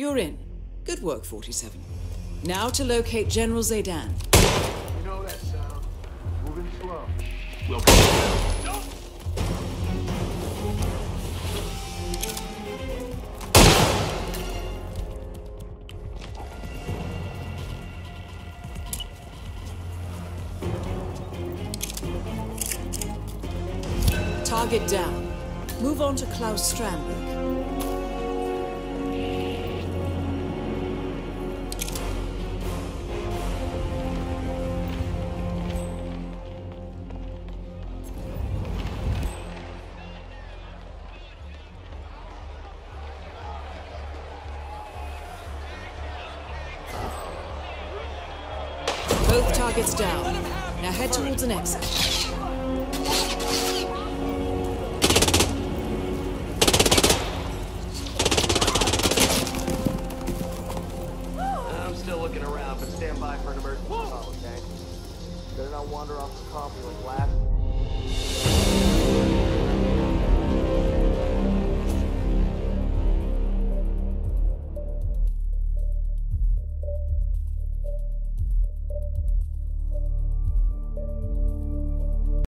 You're in. Good work, 47. Now to locate General Zaydan. You know that sound. Moving slow. We'll come. No! Target down. Move on to Claus Strandberg. Both targets down. Now head towards an exit. I'm still looking around, but stand by for an emergency call, okay? Better not wander off the coffee like last.